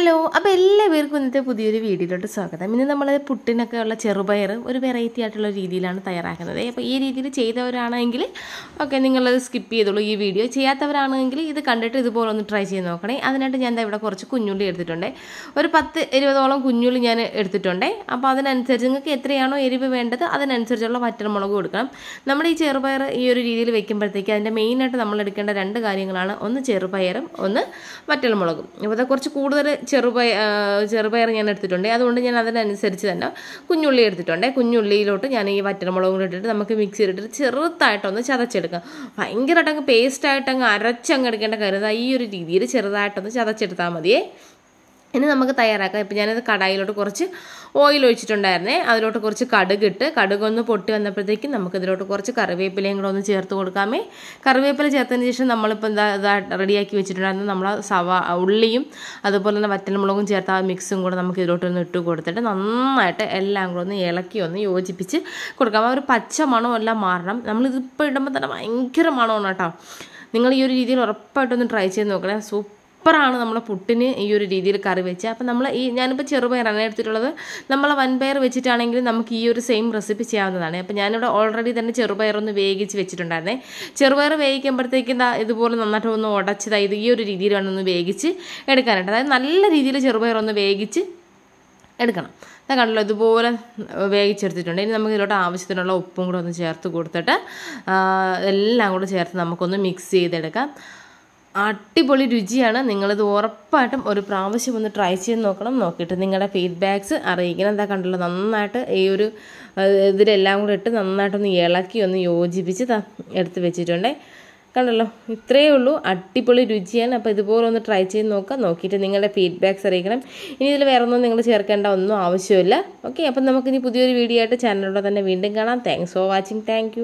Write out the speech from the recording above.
Hello അപ്പോൾ എല്ലാവർക്കും ഇന്നത്തെ പുതിയൊരു വീഡിയോയിലോട്ട് സ്വാഗതം. ഇന്ന് നമ്മൾ പുട്ടിനൊക്കെ ഉള്ള ചെറുപയർ ഒരു വെറൈറ്റി ആയിട്ടുള്ള രീതിയിലാണ് തയ്യാറാക്കുന്നത്. അപ്പോൾ ഈ രീതിയിൽ ചെയ്തവരാണെങ്കിൽ ഓക്കെ നിങ്ങളത് സ്കിപ്പ് ചെയ്തോളൂ. ഈ വീഡിയോ ചെയ്യാത്തവരാണെങ്കിൽ ഇത് കണ്ടിട്ട് ഇതുപോലെ ഒന്ന് ട്രൈ ചെയ്ത് നോക്കണേ. അതിനായിട്ട് ഞാൻ ഇവിടെ കുറച്ച് കുഞ്ഞുള്ളി എടുത്തിട്ടുണ്ട്. ഒരു പത്ത് ഇരുപതോളം കുഞ്ഞുള്ളി ഞാൻ എടുത്തിട്ടുണ്ട്. അപ്പോൾ അതിനനുസരിച്ച് നിങ്ങൾക്ക് എത്രയാണോ എരിവ് വേണ്ടത് അതിനനുസരിച്ചുള്ള വറ്റൽമുളക് കൊടുക്കണം. നമ്മൾ ഈ ചെറുപയർ ഈ ഒരു രീതിയിൽ വെക്കുമ്പോഴത്തേക്ക് അതിന്റെ മെയിനായിട്ട് നമ്മൾ എടുക്കേണ്ട രണ്ട് കാര്യങ്ങളാണ്. ഒന്ന് ചെറുപയറും ഒന്ന് വറ്റൽമുളകും. അപ്പോൾ കുറച്ച് കൂടുതൽ ചെറുപയ ആ, ചെറുപയർ ഞാൻ എടുത്തിട്ടുണ്ട്. അതുകൊണ്ട് ഞാൻ അതിനനുസരിച്ച് തന്നെ കുഞ്ഞുള്ളി എടുത്തിട്ടുണ്ട്. കുഞ്ഞുള്ളിയിലോട്ട് ഞാൻ ഈ വറ്റൽമുളകും കൂടി ഇട്ടിട്ട് നമുക്ക് മിക്സിയിലിട്ടിട്ട് ചെറുതായിട്ടൊന്ന് ചതച്ചെടുക്കാം. ഭയങ്കരമായിട്ട് അങ്ങ് പേസ്റ്റായിട്ട് അരച്ചങ്ങ് എടുക്കേണ്ട കാര്യം ദാ ഈ ഒരു രീതിയിൽ ചെറുതായിട്ടൊന്ന് ചതച്ചെടുത്താൽ മതിയേ. ഇനി നമുക്ക് തയ്യാറാക്കാം. ഇപ്പം ഞാനത് കടായിലോട്ട് കുറച്ച് ഓയിൽ ഒഴിച്ചിട്ടുണ്ടായിരുന്നേ. അതിലോട്ട് കുറച്ച് കടുകിട്ട് ഇട്ട് കടുക് ഒന്ന് പൊട്ടി വന്നപ്പോഴത്തേക്കും നമുക്ക് ഇതിലോട്ട് കുറച്ച് കറിവേപ്പിലയും കൂടെ ഒന്ന് ചേർത്ത് കൊടുക്കാമേ. കറിവേപ്പില ചേർത്തതിന് ശേഷം നമ്മളിപ്പോൾ എന്താ ഇതാ റെഡിയാക്കി വെച്ചിട്ടുണ്ടായിരുന്നു നമ്മൾ സവ ഉള്ളിയും അതുപോലെ തന്നെ വറ്റൽമുളകും ചേർത്ത് ആ മിക്സും കൂടെ നമുക്ക് ഇതിലോട്ടൊന്ന് ഇട്ട് കൊടുത്തിട്ട് നന്നായിട്ട് എല്ലാം കൂടെ ഒന്ന് ഇളക്കി ഒന്ന് യോജിപ്പിച്ച് കൊടുക്കാം. ആ ഒരു പച്ച മണമെല്ലാം മാറണം. നമ്മളിതിപ്പോൾ ഇടുമ്പോൾ തന്നെ ഭയങ്കര മണമാണ് കേട്ടോ. നിങ്ങൾ ഈ ഒരു രീതിയിൽ ഉറപ്പായിട്ടൊന്ന് ട്രൈ ചെയ്ത് നോക്കണേ. സൂപ്പർ സൂപ്പറാണ് നമ്മൾ പുട്ടിന് ഈ ഒരു രീതിയിൽ കറി വെച്ച്. അപ്പം നമ്മൾ ഈ ഞാനിപ്പോൾ ചെറുപയറാണ് എടുത്തിട്ടുള്ളത് നമ്മൾ വൻപയർ വെച്ചിട്ടാണെങ്കിൽ നമുക്ക് ഈ ഒരു സെയിം റെസിപ്പി ചെയ്യാവുന്നതാണ്. അപ്പം ഞാനിവിടെ ഓൾറെഡി തന്നെ ചെറുപയറൊന്ന് വേവിച്ച് വെച്ചിട്ടുണ്ടായിരുന്നേ. ചെറുപയർ വേവിക്കുമ്പോഴത്തേക്കും ഇതാ ഇതുപോലെ നന്നായിട്ട് ഒന്ന് ഉടച്ചതായി ഈ ഒരു രീതിയിൽ വേണം ഒന്ന് വേവിച്ച് എടുക്കാനായിട്ട്. അതായത് നല്ല രീതിയിൽ ചെറുപയർ ഒന്ന് വേവിച്ച് എടുക്കണം. ഞാൻ കണ്ടല്ലോ ഇതുപോലെ വേവിച്ചെടുത്തിട്ടുണ്ട്. ഇനി നമുക്ക് ഇതിലോട്ട് ആവശ്യത്തിനുള്ള ഉപ്പും കൂടെ ഒന്ന് ചേർത്ത് കൊടുത്തിട്ട് എല്ലാം കൂടെ ചേർത്ത് നമുക്കൊന്ന് മിക്സ് ചെയ്തെടുക്കാം. അടിപൊളി രുചിയാണ്. നിങ്ങളിത് ഉറപ്പായിട്ടും ഒരു പ്രാവശ്യം ഒന്ന് ട്രൈ ചെയ്ത് നോക്കണം. നോക്കിയിട്ട് നിങ്ങളുടെ ഫീഡ്ബാക്ക്സ് അറിയിക്കണം. എന്താ കണ്ടല്ലോ നന്നായിട്ട് ഈ ഒരു ഇതിലെല്ലാം കൂടെ ഇട്ട് നന്നായിട്ടൊന്ന് ഇളക്കി ഒന്ന് യോജിപ്പിച്ച് എടുത്ത് വെച്ചിട്ടുണ്ടേ. കണ്ടല്ലോ? ഇത്രയേ ഉള്ളൂ. അടിപൊളി രുചിയാണ്. അപ്പോൾ ഇതുപോലെ ഒന്ന് ട്രൈ ചെയ്ത് നോക്കാം നോക്കിയിട്ട് നിങ്ങളുടെ ഫീഡ്ബാക്ക്സ് അറിയിക്കണം. ഇനി ഇതിൽ വേറെ ഒന്നും നിങ്ങൾ ചേർക്കേണ്ട ഒന്നും ആവശ്യമില്ല. ഓക്കെ അപ്പം നമുക്കിനി പുതിയൊരു വീഡിയോ ആയിട്ട് ചാനലിലൂടെ തന്നെ വീണ്ടും കാണാം. Thanks for watching thank